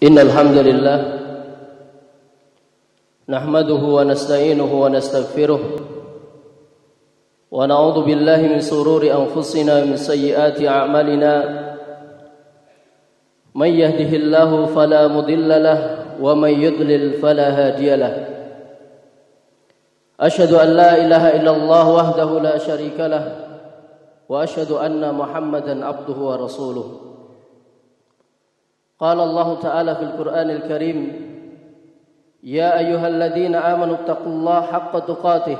إن الحمد لله نحمده ونستعينه ونستغفره ونعوذ بالله من سرور أنفسنا ومن سيئات أعمالنا. من يهده الله فلا مضل له ومن يضلل فلا هادي له. أشهد أن لا إله إلا الله وحده لا شريك له وأشهد أن محمدا عبده ورسوله. قال الله تعالى في القرآن الكريم يا أيها الذين آمنوا اتقوا الله حق تقاته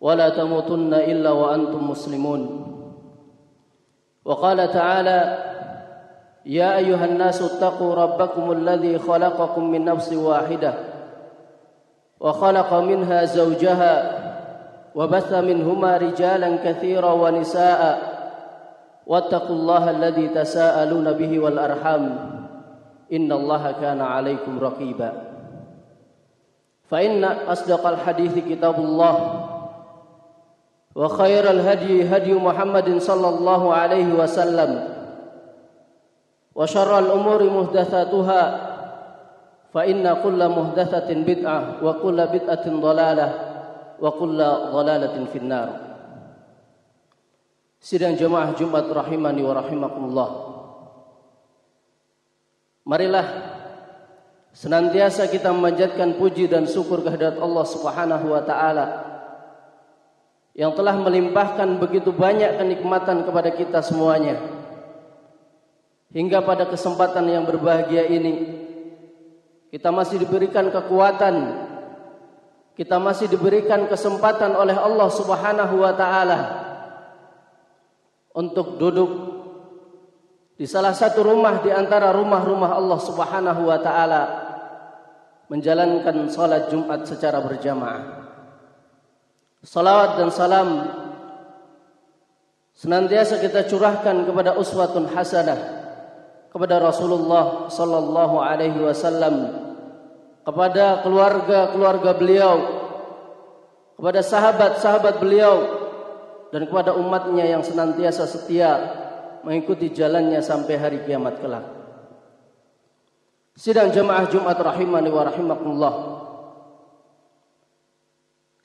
ولا تموتن إلا وأنتم مسلمون. وقال تعالى يا أيها الناس اتقوا ربكم الذي خلقكم من نفس واحدة وخلق منها زوجها وبث منهما رجالا كثيرا ونساء واتقوا الله الذي تساءلون به والأرحام إن الله كان عليكم رقيبا. فإن أصدق الحديث كتاب الله وخير الهدي هدي محمد صلى الله عليه وسلم وشر الأمور محدثاتها فإن كل محدثة بدعة وكل بدعة ضلالة وكل ضلالة في النار. Sidang jemaah Jumat rahimani wa rahimakumullah. Marilah senantiasa kita memanjatkan puji dan syukur kehadirat Allah Subhanahu wa taala yang telah melimpahkan begitu banyak kenikmatan kepada kita semuanya. Hingga pada kesempatan yang berbahagia ini kita masih diberikan kekuatan, kita masih diberikan kesempatan oleh Allah Subhanahu wa taala untuk duduk di salah satu rumah di antara rumah-rumah Allah Subhanahu wa taala menjalankan salat Jumat secara berjamaah. Salawat dan salam senantiasa kita curahkan kepada uswatun hasanah kepada Rasulullah sallallahu alaihi wasallam kepada keluarga-keluarga beliau kepada sahabat-sahabat beliau dan kepada umatnya yang senantiasa setia mengikuti jalannya sampai hari kiamat kelak. Sidang jemaah Jumat rahimani wa rahimakumullah.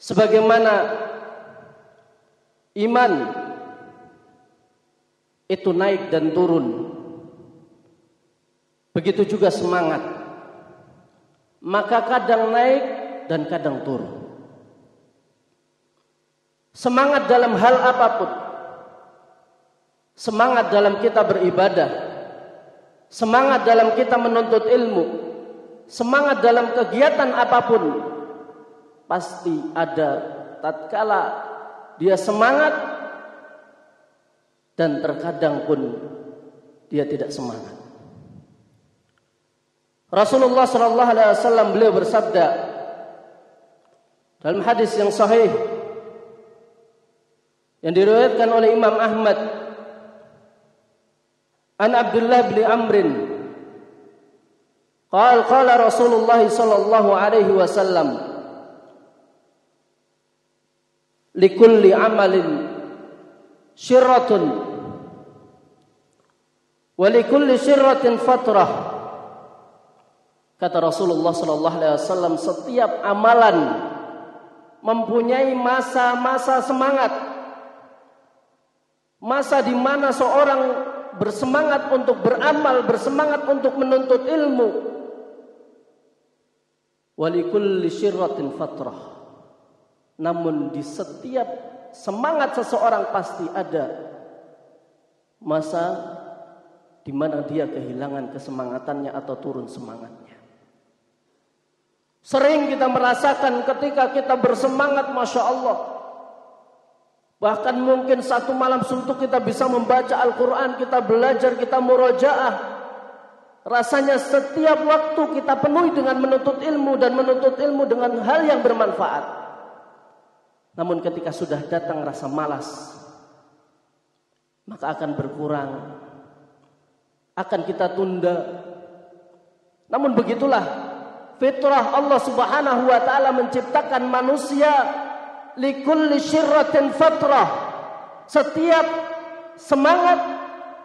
Sebagaimana iman itu naik dan turun. Begitu juga semangat. Maka kadang naik dan kadang turun. Semangat dalam hal apa pun. Semangat dalam kita beribadah. Semangat dalam kita menuntut ilmu. Semangat dalam kegiatan apa pun. Pasti ada tatkala dia semangat dan terkadang pun dia tidak semangat. Rasulullah wasallam beliau bersabda dalam hadis yang sahih yang diriwayatkan oleh Imam Ahmad. An Abdullah bin Amrin. Qal qala Rasulullah sallallahu alaihi wasallam. Likulli amalin syirratun. Wa likulli syirratin fatrah. Kata Rasulullah sallallahu alaihi wasallam setiap amalan mempunyai masa-masa semangat masa di mana seorang bersemangat untuk beramal, bersemangat untuk menuntut ilmu. Fatrah. Namun di setiap semangat seseorang pasti ada masa di mana dia kehilangan kesemangatannya atau turun semangatnya. Sering kita merasakan ketika kita bersemangat, masya Allah, Bahkan mungkin satu malam suntuk kita bisa membaca Al-Quran, kita belajar, kita murojaah. Rasanya setiap waktu kita penuhi dengan menuntut ilmu dan menuntut ilmu dengan hal yang bermanfaat. Namun ketika sudah datang rasa malas, maka akan berkurang. Akan kita tunda. Namun begitulah fitrah Allah Subhanahu wa taala menciptakan manusia likulli syirratin fatrah. Setiap semangat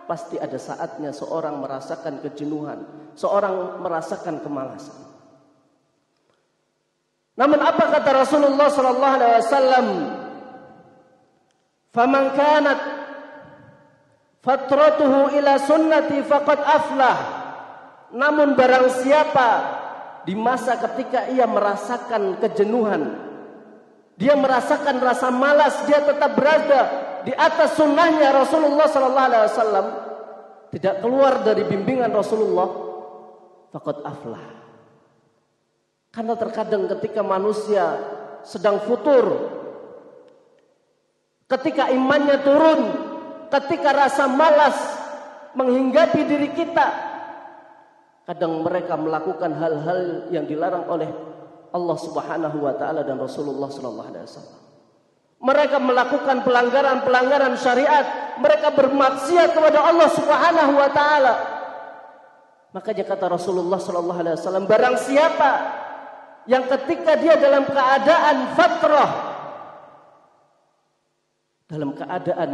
pasti ada saatnya seorang merasakan kejenuhan, seorang merasakan kemalasan. Namun apa kata Rasulullah sallallahu alaihi wasallam? Faman kanat fatratuhu ila sunnati faqad aflah. Namun barang siapa di masa ketika ia merasakan kejenuhan, dia merasakan rasa malas, dia tetap berada di atas sunnahnya Rasulullah sallallahu alaihi wasallam, tidak keluar dari bimbingan Rasulullah, faqad aflah. Karena terkadang ketika manusia sedang futur, ketika imannya turun, ketika rasa malas menghinggapi diri kita, Kadang mereka melakukan hal-hal yang dilarang oleh Allah Subhanahu wa taala dan Rasulullah sallallahu alaihi wasallam. Mereka melakukan pelanggaran-pelanggaran syariat, mereka bermaksiat kepada Allah Subhanahu wa taala. Makanya kata Rasulullah sallallahu alaihi wasallam, barang siapa yang ketika dia dalam keadaan fatrah dalam keadaan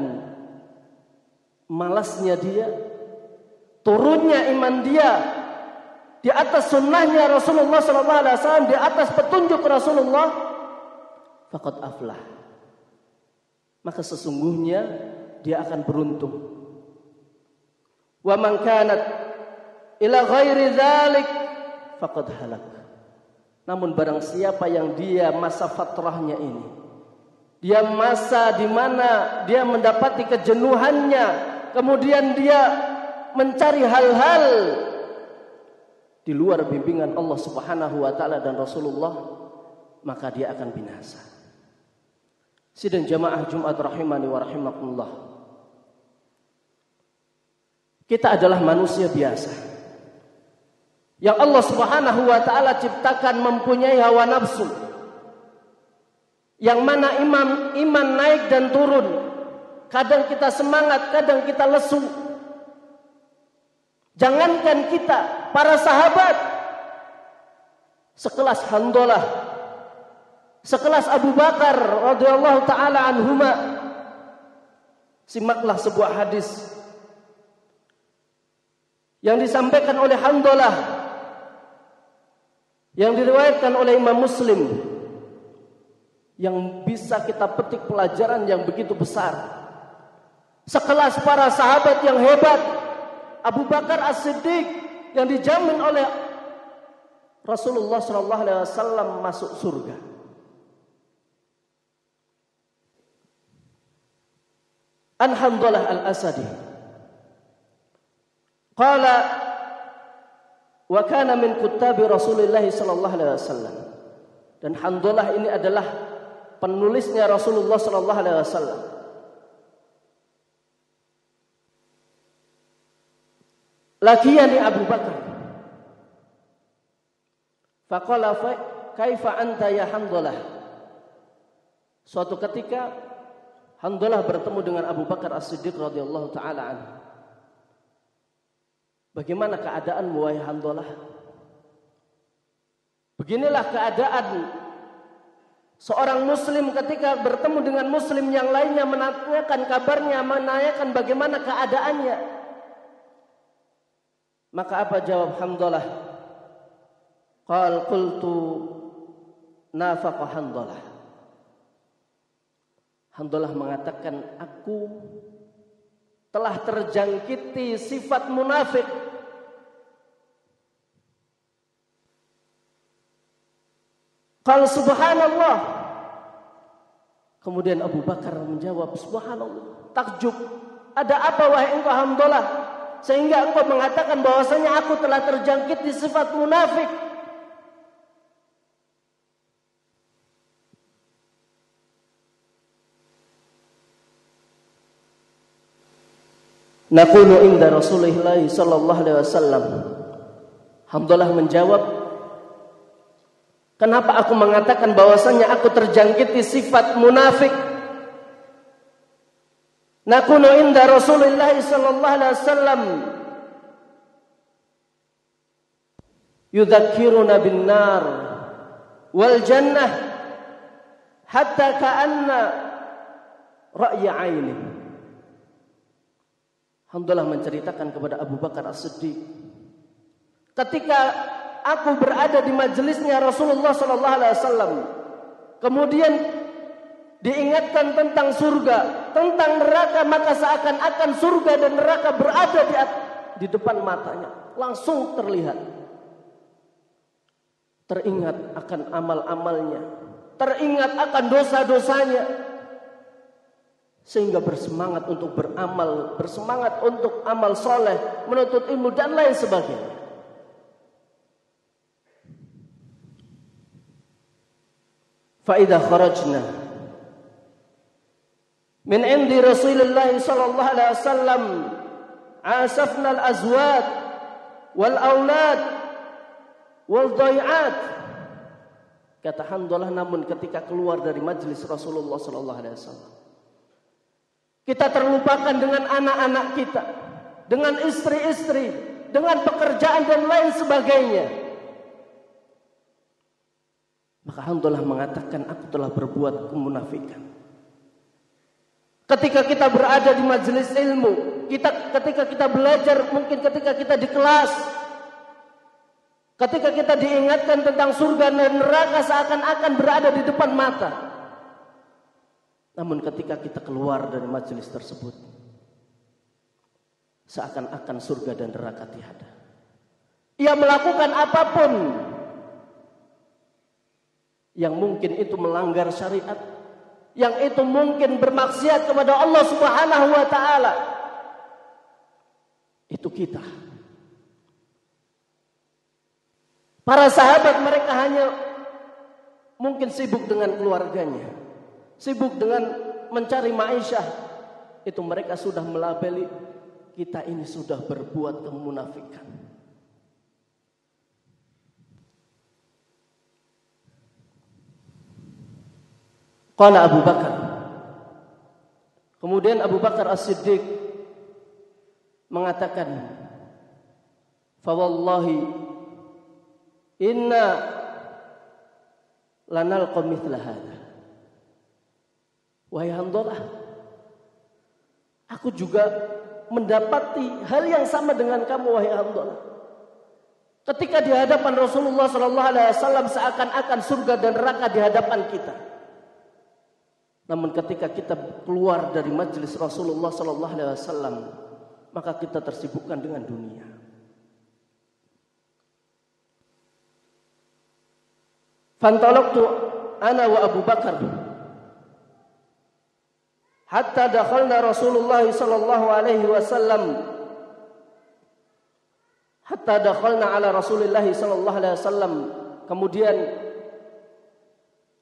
malasnya dia, turunnya iman dia, di atas sunnahnya Rasulullah sallallahu alaihi wasallam, di atas petunjuk Rasulullah, faqad aflah. Maka sesungguhnya dia akan beruntung. Wa man kanat ila ghairi dzalik faqad halak. Namun barang siapa yang dia masa fatrahnya ini, dia masa di mana dia mendapati kejenuhannya, kemudian dia mencari hal-hal di luar bimbingan Allah Subhanahu wa taala dan Rasulullah, maka dia akan binasa. Sidang jamaah Jumat rahimani wa rahimakumullah. Kita adalah manusia biasa. Yang Allah Subhanahu wa taala ciptakan mempunyai hawa nafsu. Yang mana iman iman naik dan turun. Kadang kita semangat, kadang kita lesu. Jangankan kita, para sahabat. Sekelas Handolah, sekelas Abu Bakar radhiyallahu taala anhuma. Simaklah sebuah hadis. Yang disampaikan oleh Handolah yang diriwayatkan oleh Imam Muslim. Yang bisa kita petik pelajaran yang begitu besar. Sekelas para sahabat yang hebat Abu Bakar As-Siddiq yang dijamin oleh Rasulullah Shallallahu Alaihi Wasallam masuk surga. An Al-Asadi Qala wa kana min kuttabi Rasulullah sallallahu alaihi wasallam. Dan Hamdalah ini adalah penulisnya Rasulullah sallallahu alaihi wasallam. Lakiyani Abu Bakar. Faqala kaifa anta ya Hamdalah? Suatu ketika Hamdalah bertemu dengan Abu Bakar As-Siddiq radhiyallahu taala anhu. Bagaimana keadaan wahai Hamdalah? Beginilah keadaan seorang muslim ketika bertemu dengan muslim yang lainnya menanyakan kabarnya, menanyakan bagaimana keadaannya. Maka apa jawab Hamdalah? Qal qultu nafaqa Hamdalah. Hamdalah mengatakan aku telah terjangkiti sifat munafik. Qal subhanallah. Kemudian Abu Bakar menjawab subhanallah. Takjub. Ada apa wahai engkau Hamdalah? Sehingga engkau mengatakan bahwasanya aku telah terjangkit di sifat munafik. Naqulu inda Rasulullah sallallahu alaihi wasallam. Hamdalah menjawab, "Kenapa aku mengatakan bahwasanya aku terjangkit di sifat munafik?" Nakunu inda Rasulullah sallallahu alaihi wasallam yudzakkiruna bin nar wal jannah hatta ka'anna ra'ya aini Alhamdulillah menceritakan kepada Abu Bakar As-Siddiq. Ketika aku berada di majelisnya Rasulullah sallallahu alaihi wasallam, kemudian diingatkan tentang surga, tentang neraka, maka seakan-akan surga dan neraka berada di, di depan matanya, langsung terlihat. Teringat akan amal-amalnya, teringat akan dosa-dosanya, sehingga bersemangat untuk beramal, bersemangat untuk amal soleh, menuntut ilmu dan lain sebagainya. Faidah kharajna min indi Rasulullah sallallahu alaihi wasallam asafna al-azwat wal aulad wal dhai'at kata Hamdalah namun ketika keluar dari majlis Rasulullah sallallahu alaihi wasallam kita terlupakan dengan anak-anak kita, dengan istri-istri, dengan pekerjaan dan lain sebagainya. Maka Alhamdulillah mengatakan aku telah berbuat kemunafikan. Ketika kita berada di majelis ilmu, kita ketika kita belajar, mungkin ketika kita di kelas, ketika kita diingatkan tentang surga dan neraka seakan-akan berada di depan mata. Namun ketika kita keluar dari majelis tersebut, seakan-akan surga dan neraka tiada. Ia melakukan apa pun yang mungkin itu melanggar syariat, yang itu mungkin bermaksiat kepada Allah Subhanahu wa taala. Itu kita. Para sahabat mereka hanya mungkin sibuk dengan keluarganya sibuk dengan mencari maisha, itu mereka sudah melabeli kita ini sudah berbuat kemunafikan. Qala Abu Bakar. Kemudian Abu Bakar As-Siddiq mengatakan, "Fa wallahi inna lanalqa mithla hadha." Wahai Handolah, aku juga mendapati hal yang sama dengan kamu wahai Handolah. Ketika di hadapan Rasulullah Sallallahu Alaihi Wasallam seakan-akan surga dan neraka di hadapan kita. Namun ketika kita keluar dari majelis Rasulullah Sallallahu Alaihi Wasallam, maka kita tersibukkan dengan dunia. Fantalaktu ana wa Abu Bakar. Hatta dakhalna Rasulullah sallallahu alaihi wasallam. Hatta dakhalna ala Rasulillah sallallahu alaihi wasallam. Kemudian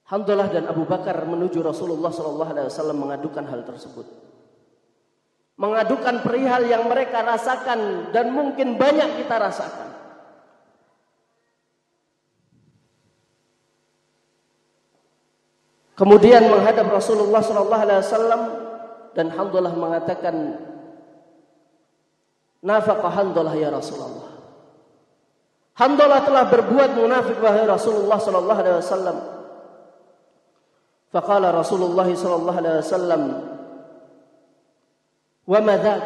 Hamdalah dan Abu Bakar menuju Rasulullah sallallahu alaihi wasallam mengadukan hal tersebut mengadukan perihal yang mereka rasakan dan mungkin banyak kita rasakan Kemudian menghadap Rasulullah sallallahu alaihi wasallam dan Hamdalah mengatakan nafaqah Hamdalah ya Rasulullah. Hamdalah telah berbuat munafik wahai Rasulullah sallallahu alaihi wasallam. Faqala Rasulullah sallallahu alaihi wasallam Wa madzak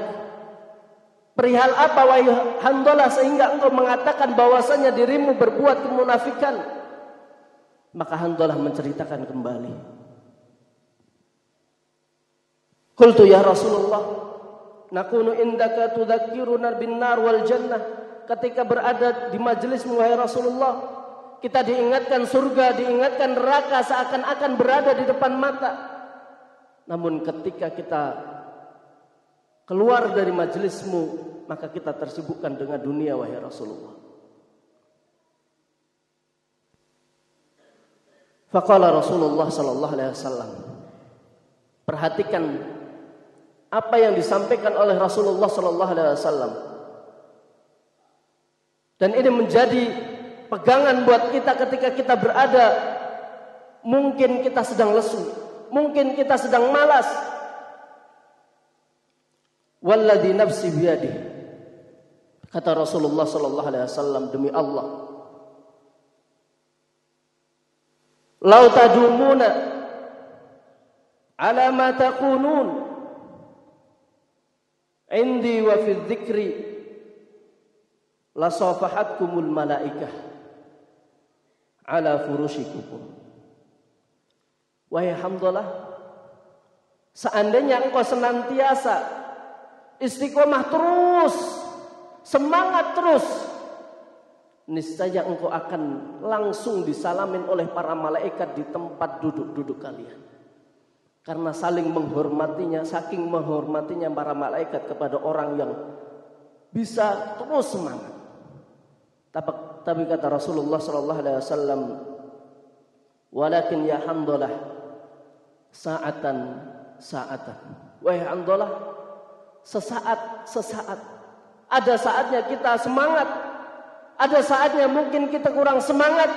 Perihal apa wahai Hamdalah sehingga engkau mengatakan bahwasanya dirimu berbuat kemunafikan? Maka Handalah menceritakan kembali. Qultu ya Rasulullah, nakunu indaka tudzakkiruna bin nar wal jannah. Ketika berada di majelis wahai Rasulullah, kita diingatkan surga, diingatkan neraka seakan-akan berada di depan mata. Namun ketika kita keluar dari majelismu, maka kita tersibukkan dengan dunia wahai Rasulullah. Faqala Rasulullah sallallahu alaihi wasallam. Perhatikan apa yang disampaikan oleh Rasulullah sallallahu alaihi wasallam. Dan ini menjadi pegangan buat kita ketika kita berada mungkin kita sedang lesu, mungkin kita sedang malas. Walladzi nafsi biyadi. Kata Rasulullah sallallahu alaihi wasallam demi Allah Lau tadumuna ala ma taqulun indi wa fi dzikri la safahatkumul malaikah ala furushikum wahai hamdalah seandainya engkau senantiasa istiqomah terus semangat terus niscaya engkau akan langsung disalamin oleh para malaikat di tempat duduk-duduk kalian. Karena saling menghormatinya saking menghormatinya para malaikat kepada orang yang bisa terus semangat. Tapi, tapi kata Rasulullah sallallahu alaihi wasallam walakin ya hamdalah saatan saatan. Wahai hamdalah sesaat sesaat. Ada saatnya kita semangat. Ada saatnya mungkin kita kurang semangat.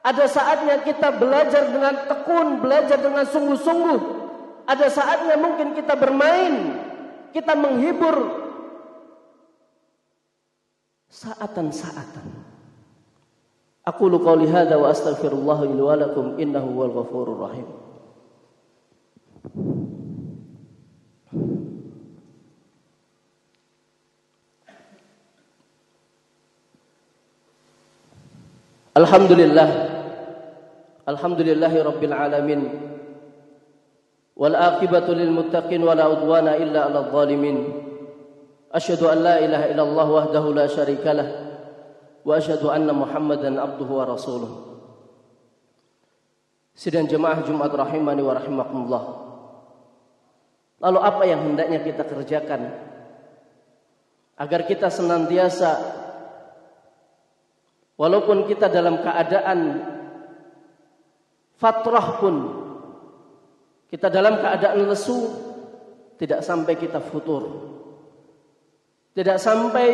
Ada saatnya kita belajar dengan tekun belajar dengan sungguh-sungguh. Ada saatnya mungkin kita bermain kita menghibur. Saatan-saatan. أقول قولي هذا وأستغفر الله لي ولكم إنه هو الغفور الرحيم. الحمد لله الحمد لله رب العالمين والآقبة للمتقين ولا عدوان إلا على الظالمين أشهد أن لا إله إلا الله وحده لا شريك له وأشهد أن محمدا عبده ورسوله Sidang jemaah Jumat rahimani wa rahimakumullah. Lalu apa yang hendaknya kita kerjakan agar kita senantiasa walaupun kita dalam keadaan fatrah pun kita dalam keadaan lesu tidak sampai kita futur tidak sampai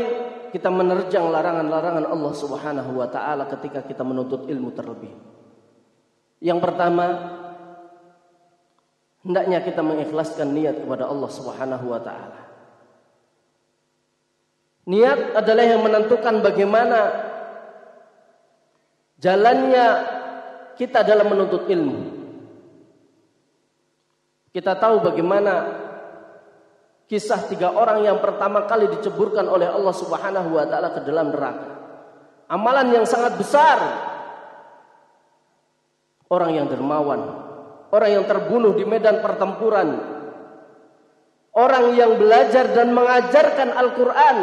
kita menerjang larangan-larangan Allah Subhanahu wa taala ketika kita menuntut ilmu terlebih. Yang pertama, hendaknya kita mengikhlaskan niat kepada Allah Subhanahu wa taala. Niat adalah yang menentukan bagaimana jalannya kita dalam menuntut ilmu. Kita tahu bagaimana Kisah tiga orang yang pertama kali diceburkan oleh Allah Subhanahu wa taala ke dalam neraka. Amalan yang sangat besar. Orang yang dermawan, orang yang terbunuh di medan pertempuran. Orang yang belajar dan mengajarkan Al-Qur'an.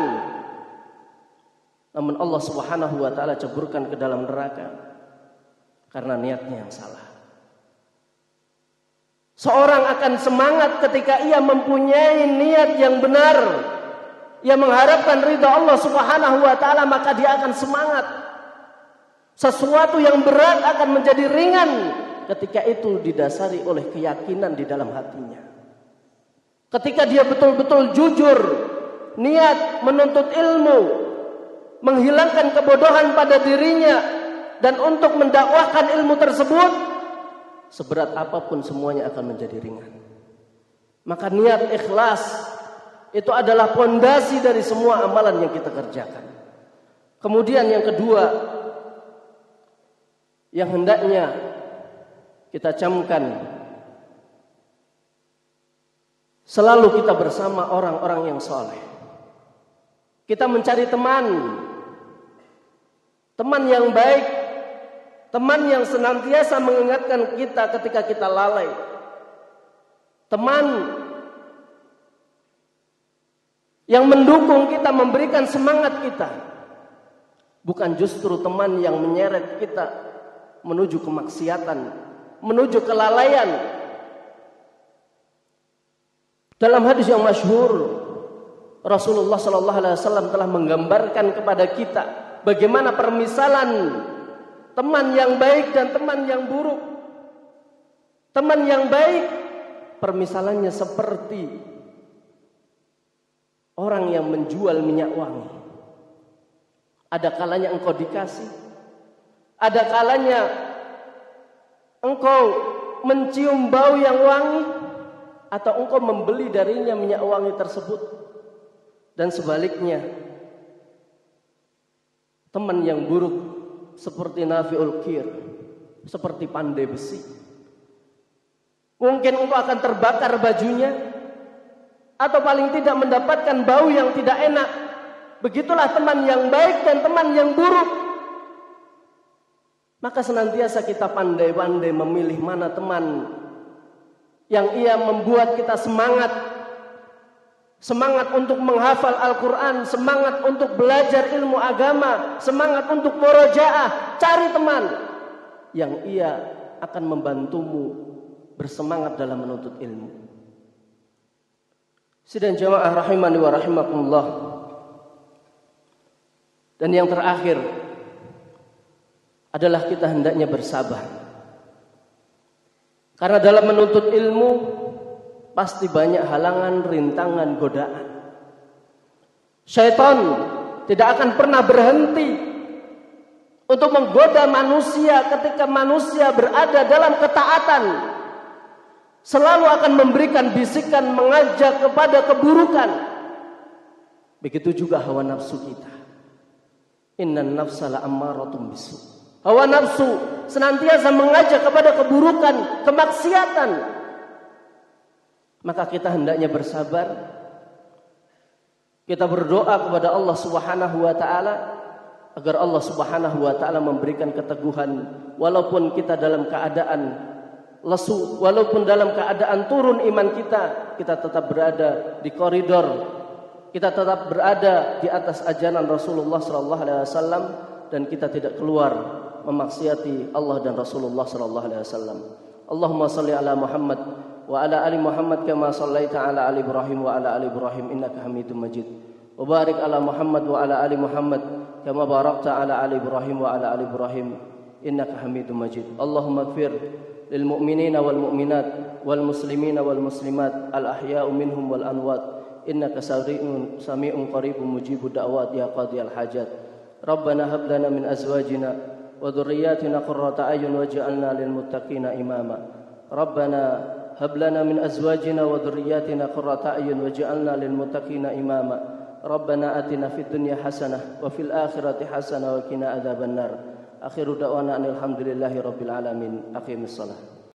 Namun Allah Subhanahu wa taala ceburkan ke dalam neraka karena niatnya yang salah. Seorang akan semangat ketika ia mempunyai niat yang benar. Ia mengharapkan ridha Allah Subhanahu wa taala maka dia akan semangat. Sesuatu yang berat akan menjadi ringan ketika itu didasari oleh keyakinan di dalam hatinya. Ketika dia betul-betul jujur, niat menuntut ilmu, menghilangkan kebodohan pada dirinya dan untuk mendakwahkan ilmu tersebut seberat apa pun semuanya akan menjadi ringan. Maka niat ikhlas itu adalah pondasi dari semua amalan yang kita kerjakan. Kemudian yang kedua yang hendaknya kita camkan selalu kita bersama orang-orang yang soleh. Kita mencari teman, teman yang baik Teman yang senantiasa mengingatkan kita ketika kita lalai. Teman yang mendukung kita, memberikan semangat kita. Bukan justru teman yang menyeret kita menuju kemaksiatan, menuju kelalaian. Dalam hadis yang masyhur, Rasulullah Sallallahu Alaihi Wasallam telah menggambarkan kepada kita bagaimana permisalan teman yang baik dan teman yang buruk. Teman yang baik permisalannya seperti orang yang menjual minyak wangi. Ada kalanya engkau dikasih, ada kalanya engkau mencium bau yang wangi atau engkau membeli darinya minyak wangi tersebut. Dan sebaliknya, teman yang buruk seperti nafiul kir, seperti pandai besi. Mungkin engkau akan terbakar bajunya, atau paling tidak mendapatkan bau yang tidak enak. Begitulah teman yang baik dan teman yang buruk. Maka senantiasa kita pandai-pandai memilih mana teman yang ia membuat kita semangat. Semangat untuk menghafal Al-Quran, semangat untuk belajar ilmu agama, semangat untuk morojaah. Cari teman yang ia akan membantumu bersemangat dalam menuntut ilmu. Sidang jamaah rahimani wa rahimakumullah. Dan yang terakhir adalah kita hendaknya bersabar. Karena dalam menuntut ilmu pasti banyak halangan, rintangan, godaan. Syaitan tidak akan pernah berhenti untuk menggoda manusia ketika manusia berada dalam ketaatan selalu akan memberikan bisikan mengajak kepada keburukan. Begitu juga hawa nafsu kita. Innan nafsa la ammaratun bisu. Hawa nafsu senantiasa mengajak kepada keburukan, kemaksiatan. Maka kita hendaknya bersabar. Kita berdoa kepada Allah Subhanahu wa taala agar Allah Subhanahu wa taala memberikan keteguhan. Walaupun kita dalam keadaan lesu walaupun dalam keadaan turun iman kita kita tetap berada di koridor. Kita tetap berada di atas ajaran Rasulullah wasallam dan kita tidak keluar memaksiati Allah dan Rasulullah wasallam. Allahumma salli ala Muhammad وعلى آل محمد كما صليت على آل إبراهيم وعلى آل إبراهيم إنك حميد مجيد. وبارك على محمد وعلى آل محمد كما باركت على آل إبراهيم وعلى آل إبراهيم إنك حميد مجيد. اللهم اغفر للمؤمنين والمؤمنات والمسلمين والمسلمات الأحياء منهم والأموات. إنك سميع قريب مجيب الدعوات يا قاضي الحاجات. ربنا هب لنا من أزواجنا وذرياتنا قرة أعين واجعلنا للمتقين إماما. ربنا هب لنا من أزواجنا وذرياتنا قرة أعين واجعلنا للمتقين إماما ربنا آتنا في الدنيا حسنة وفي الآخرة حسنة وقنا عذاب النار Akhiru da'wana anil hamdulillahi rabbil alamin. Aqimis salat.